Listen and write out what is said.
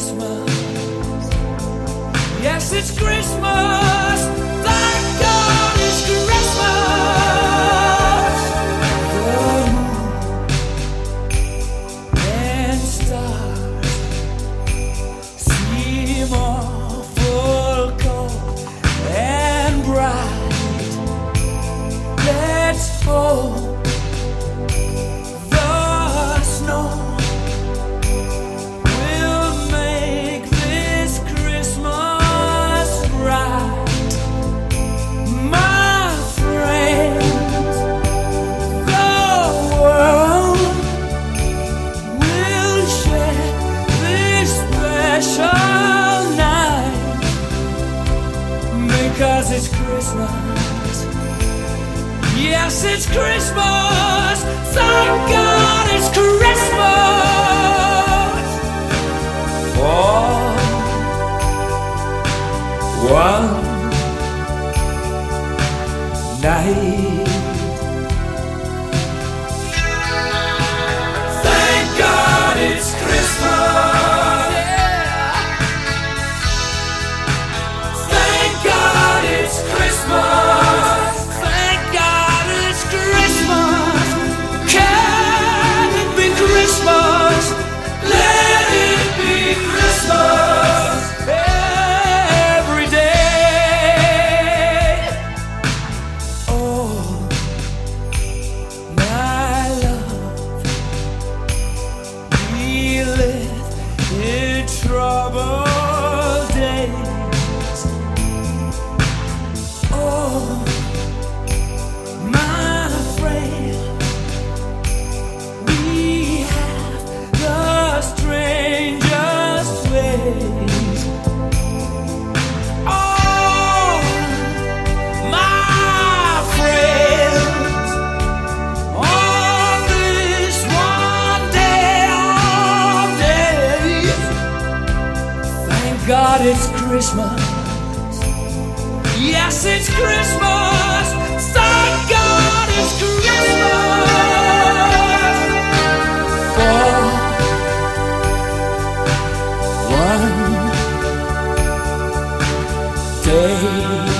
Christmas. Yes, it's Christmas. Cause it's Christmas. Yes, it's Christmas. Thank God it's Christmas. One night. In God it's Christmas. Yes, it's Christmas. Thank God it's Christmas. For one day.